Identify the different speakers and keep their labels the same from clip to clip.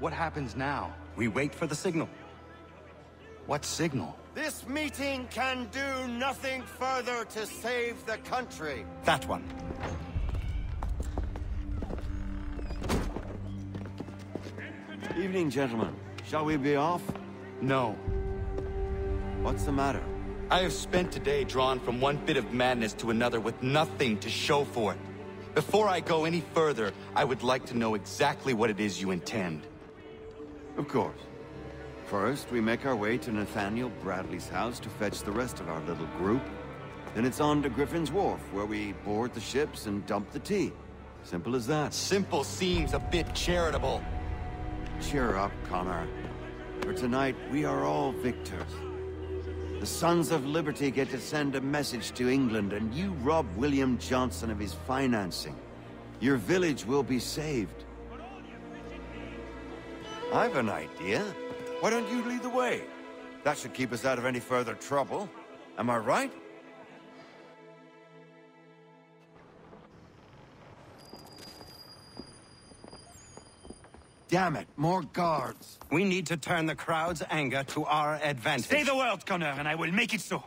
Speaker 1: What happens now? We wait for the signal. What signal?
Speaker 2: This meeting can do nothing further to save the country.
Speaker 1: That one.
Speaker 2: Evening, gentlemen. Shall we be off?
Speaker 1: No.
Speaker 2: What's the matter?
Speaker 1: I have spent today drawn from one bit of madness to another with nothing to show for it. Before I go any further, I would like to know exactly what it is you intend.
Speaker 2: Of course. First, we make our way to Nathaniel Bradlee's house to fetch the rest of our little group. Then it's on to Griffin's Wharf, where we board the ships and dump the tea. Simple as that.
Speaker 1: Simple seems a bit charitable.
Speaker 2: Cheer up, Connor. For tonight, we are all victors. The Sons of Liberty get to send a message to England, and you rob William Johnson of his financing. Your village will be saved. I've an idea. Why don't you lead the way? That should keep us out of any further trouble. Am I right? Damn it, more guards.
Speaker 1: We need to turn the crowd's anger to our advantage.
Speaker 3: Say the word, Connor, and I will make it so.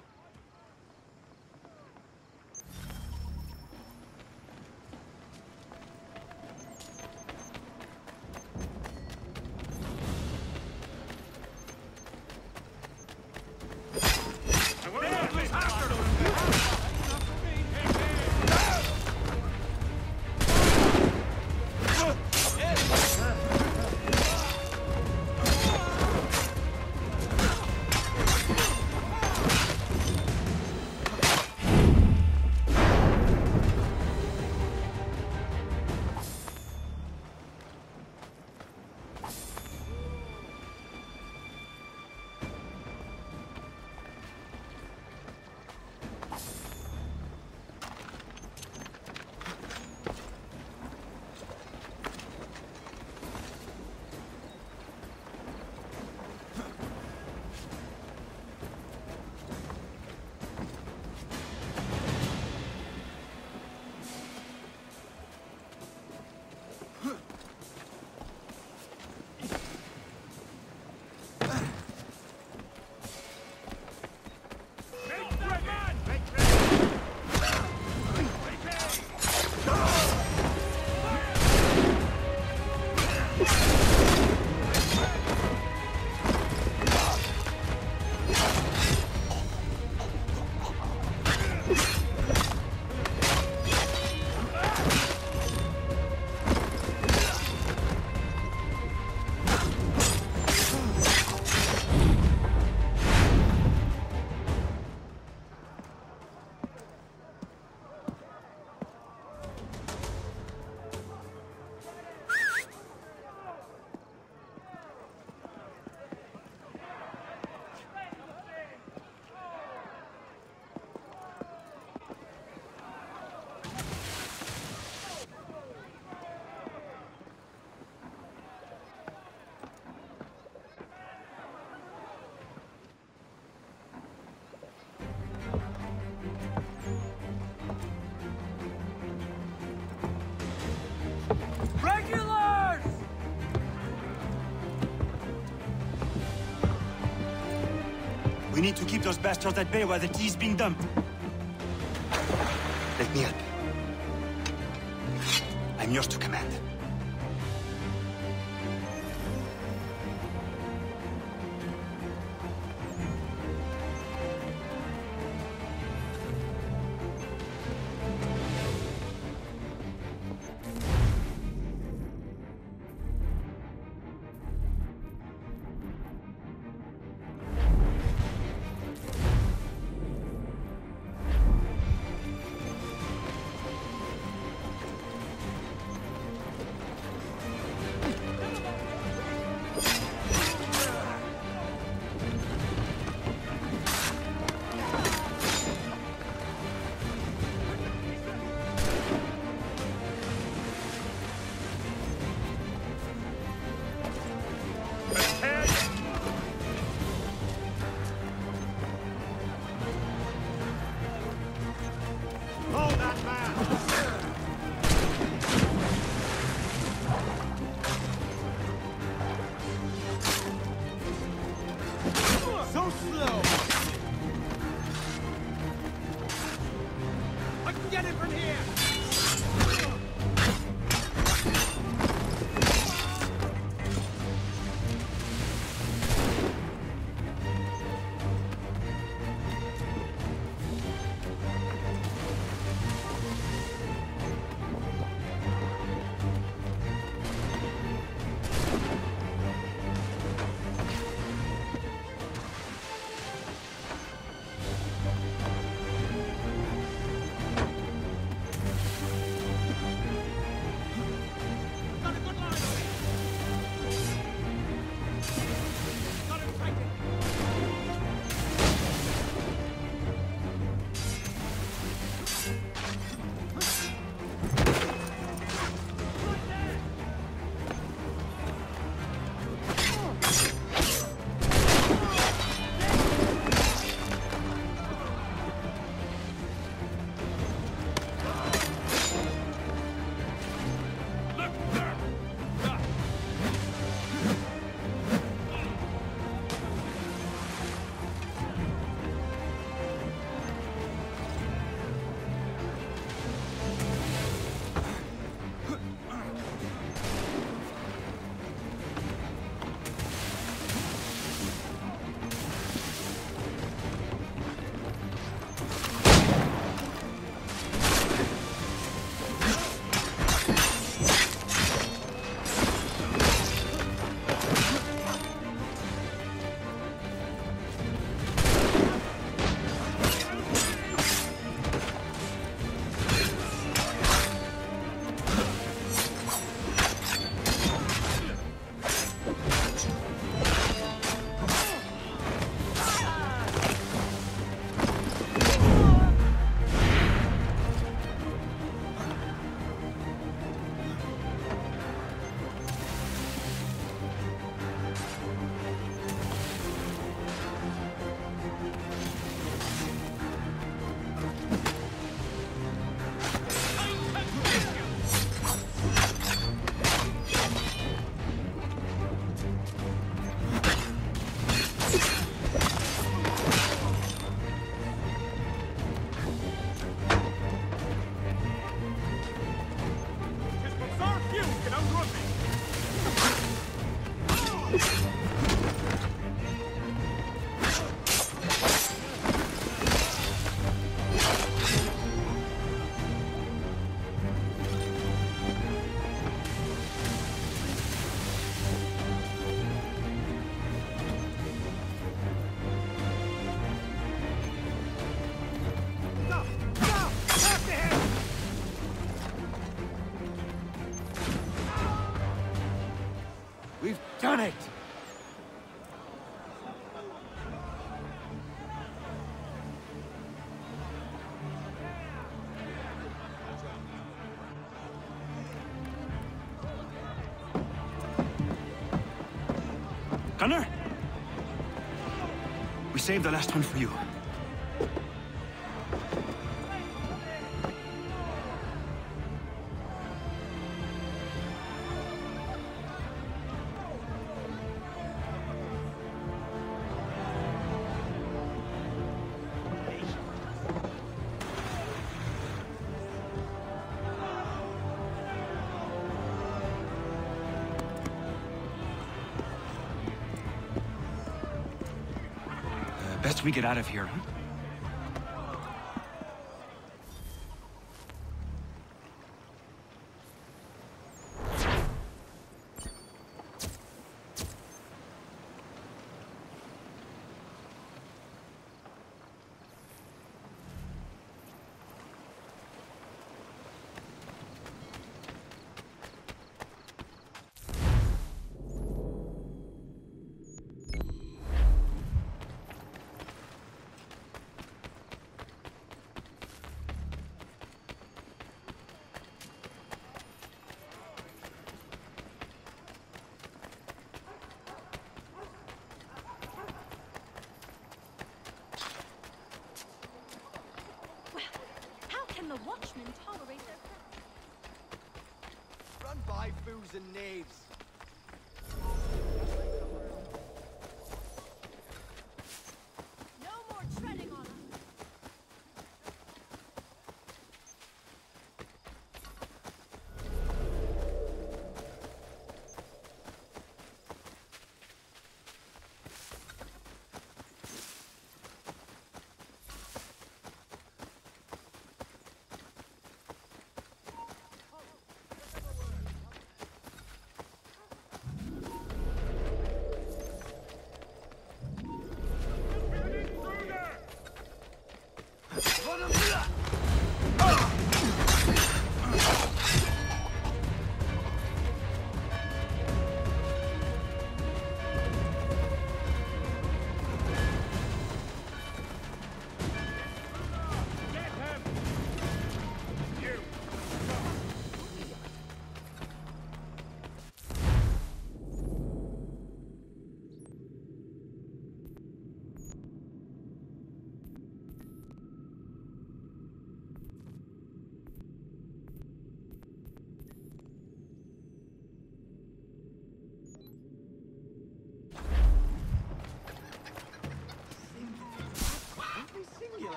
Speaker 3: We need to keep those bastards at bay while the tea is being dumped.
Speaker 1: Let me help. I'm yours to command.
Speaker 4: Go
Speaker 3: Gunnar? We saved the last one for you. We get out of here,
Speaker 5: the Watchmen tolerate their presence?
Speaker 6: Run by fools and knaves.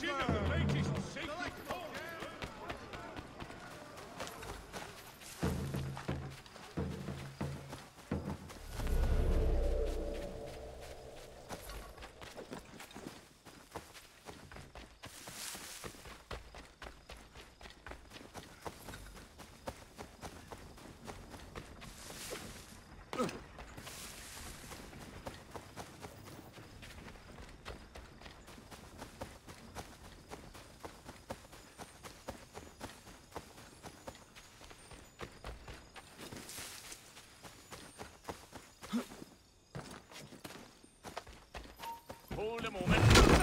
Speaker 7: Station of the latest safety code. Hold a moment.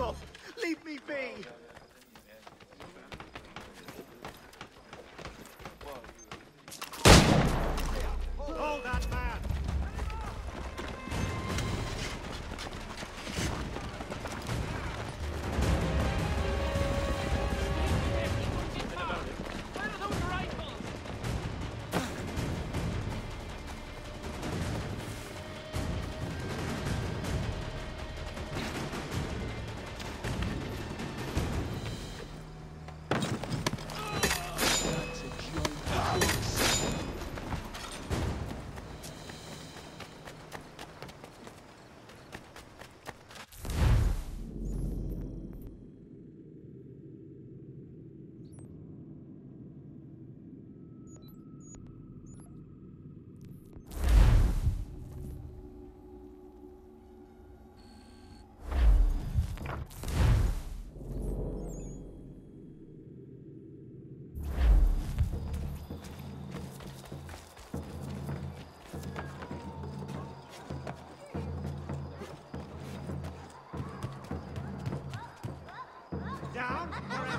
Speaker 4: Off! Leave me be!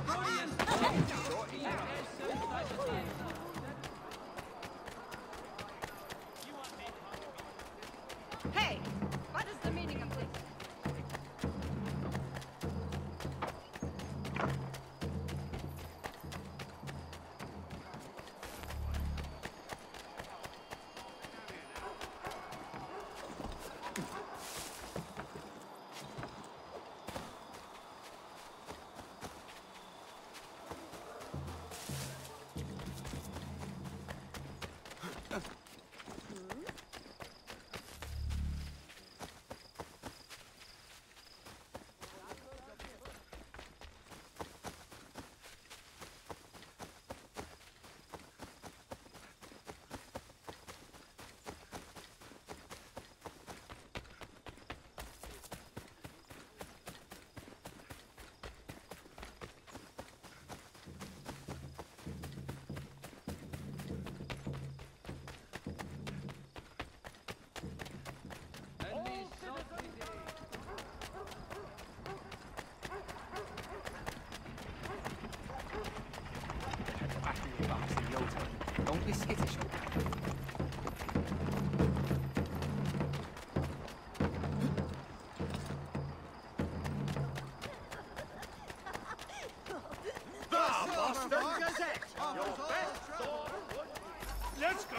Speaker 7: Down,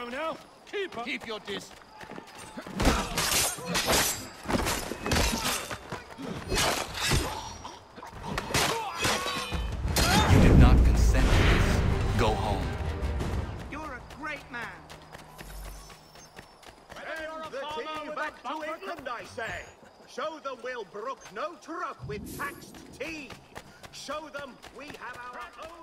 Speaker 8: Let's go now. Keep up.
Speaker 7: Keep your distance.
Speaker 1: You did not consent to this. Go home.
Speaker 4: You're a great man.
Speaker 8: you're
Speaker 4: Send the
Speaker 8: farmer
Speaker 4: tea back to England, I say. Show them we'll brook no truck with taxed tea. Show them we have our own...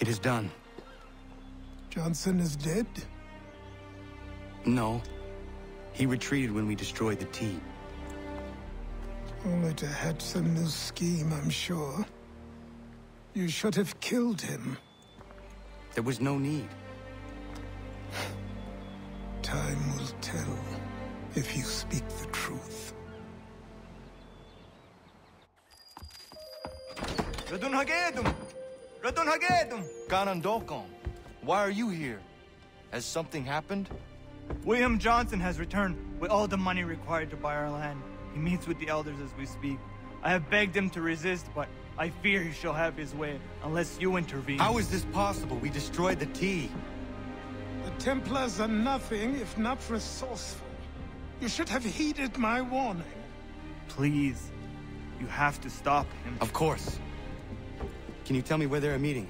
Speaker 1: It is done.
Speaker 9: Johnson is dead?
Speaker 1: No. He retreated when we destroyed the tea.
Speaker 9: Only to hatch some new scheme, I'm sure. You should have killed him.
Speaker 1: There was no need.
Speaker 9: Time will tell if you speak the truth.
Speaker 10: Ratonhnhaké:ton! Radun Hagedum!
Speaker 7: Kanen'tó:kon, why are you here? Has something happened?
Speaker 10: William Johnson has returned with all the money required to buy our land. He meets with the elders as we speak. I have begged him to resist, but I fear he shall have his way unless you intervene.
Speaker 1: How is this possible? We destroyed the tea.
Speaker 9: The Templars are nothing if not resourceful. You should have heeded my warning.
Speaker 10: Please, you have to stop him.
Speaker 1: Of course. Can you tell me where they're meeting?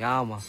Speaker 11: Yeah, man.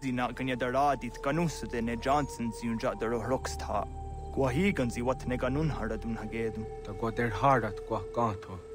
Speaker 10: Zina ganya daradit ganus de ne Johnson zun ja der rocksta. Gwahi ganzi wat ne ganun haradun hagedum.
Speaker 11: Ta gwa der hardat gwa ganto.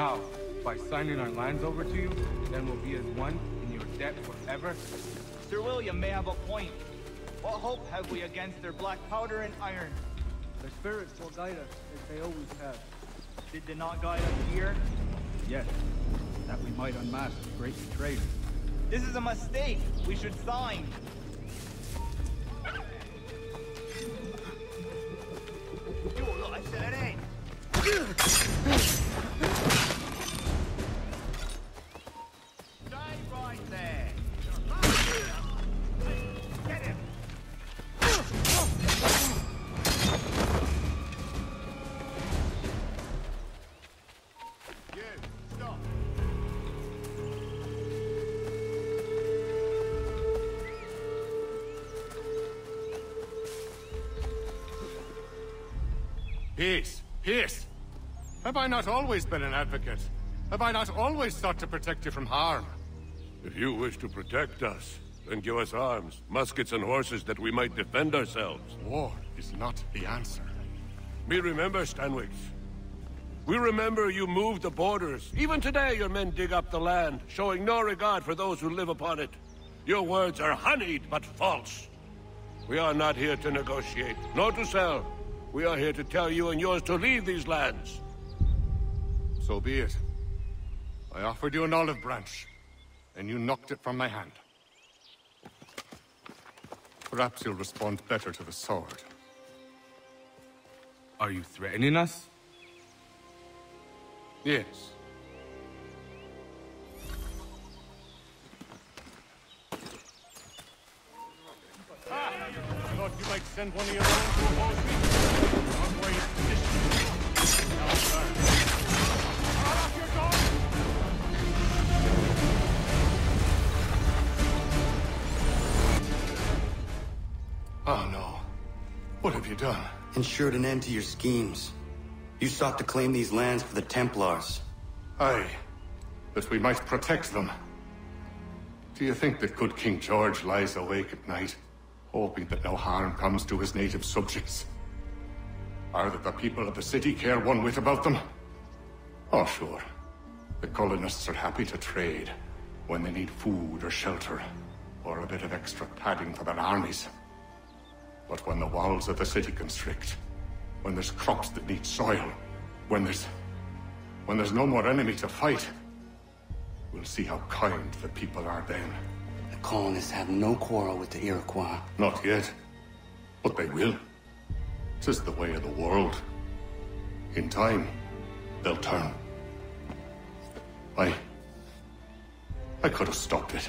Speaker 11: How? By signing our lands over to you? Then we'll be as one in your debt forever?
Speaker 10: Sir William may have a point. What hope have we against their black powder and iron?
Speaker 12: The spirits will guide us, as they always have.
Speaker 10: Did they not guide us here?
Speaker 12: Yes, that we might unmask the great betrayer.
Speaker 10: This is a mistake. We should sign.
Speaker 4: You will not accelerate.
Speaker 8: Have I not always been an advocate? Have I not always sought to protect you from harm?
Speaker 13: If you wish to protect us, then give us arms, muskets and horses that we might defend ourselves.
Speaker 8: War is not the answer.
Speaker 13: We remember, Stanwix. We remember you moved the borders. Even today your men dig up the land, showing no regard for those who live upon it. Your words are honeyed, but false. We are not here to negotiate, nor to sell. We are here to tell you and yours to leave these lands.
Speaker 8: So be it. I offered you an olive branch, and you knocked it from my hand. Perhaps you'll respond better to the sword.
Speaker 11: Are you threatening us?
Speaker 8: Yes. Ah, thought you might send one of your own to oppose me. Wrong way Oh no. What have you done?
Speaker 1: Ensured an end to your schemes. You sought to claim these lands for the Templars.
Speaker 8: Aye, that we might protect them. Do you think that good King George lies awake at night, hoping that no harm comes to his native subjects? Or that the people of the city care one whit about them? Oh, sure. The colonists are happy to trade when they need food or shelter, or a bit of extra padding for their armies. But when the walls of the city constrict, when there's crops that need soil, when there's... when there's no more enemy to fight, we'll see how kind the people are then.
Speaker 1: The colonists have no quarrel with the Iroquois.
Speaker 8: Not yet. But they will. Tis the way of the world. In time, they'll turn. I... I could have stopped it.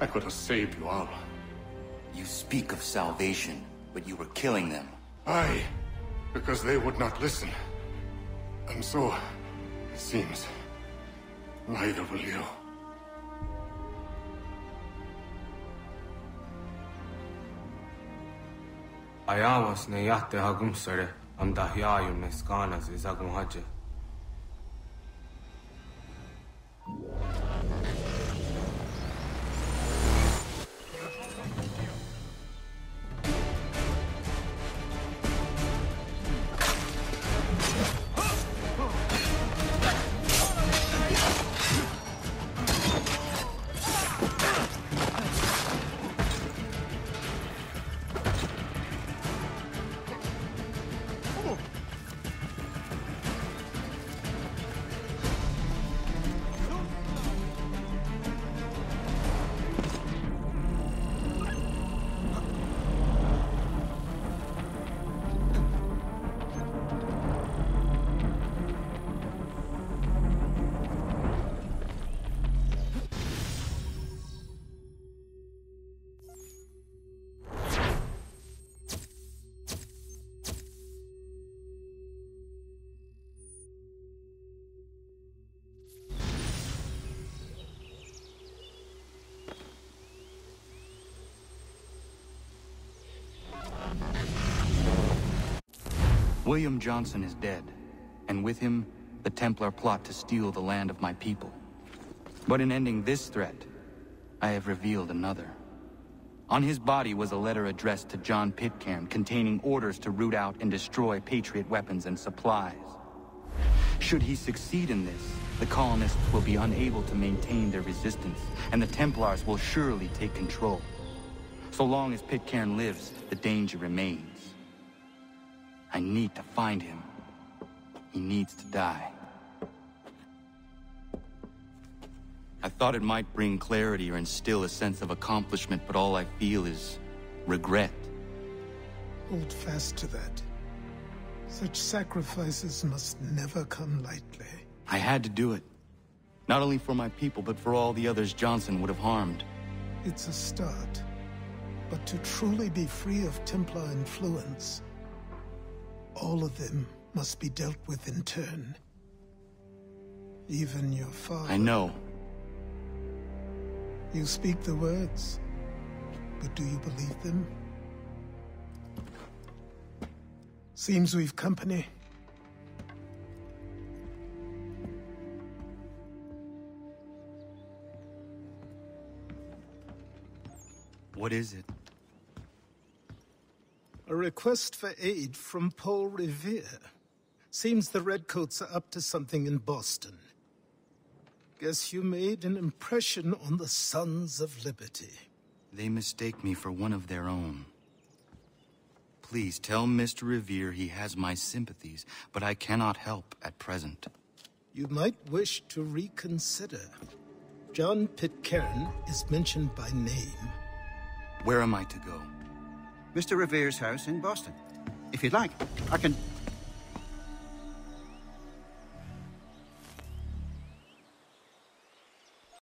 Speaker 8: I could have saved you all.
Speaker 1: You speak of salvation, but you were killing them.
Speaker 8: Aye, because they would not listen. And so, it seems, neither will you.
Speaker 11: Ayawas na yate hagum sare am dahyayu neskanas izagum haje.
Speaker 1: William Johnson is dead, and with him, the Templar plot to steal the land of my people. But in ending this threat, I have revealed another. On his body was a letter addressed to John Pitcairn containing orders to root out and destroy Patriot weapons and supplies. Should he succeed in this, the colonists will be unable to maintain their resistance, and the Templars will surely take control. So long as Pitcairn lives, the danger remains. I need to find him. He needs to die. I thought it might bring clarity or instill a sense of accomplishment, but all I feel is regret.
Speaker 9: Hold fast to that. Such sacrifices must never come lightly.
Speaker 1: I had to do it. Not only for my people, but for all the others Johnson would have harmed.
Speaker 9: It's a start. But to truly be free of Templar influence, all of them must be dealt with in turn. Even your father.
Speaker 1: I know.
Speaker 9: You speak the words, but do you believe them? Seems we've company.
Speaker 1: What is it?
Speaker 9: A request for aid from Paul Revere. Seems the Redcoats are up to something in Boston. Guess you made an impression on the Sons of Liberty.
Speaker 1: They mistake me for one of their own. Please tell Mr. Revere he has my sympathies, but I cannot help at present.
Speaker 9: You might wish to reconsider. John Pitcairn is mentioned by name.
Speaker 1: Where am I to go?
Speaker 14: Mr. Revere's house in Boston. If you'd like, I can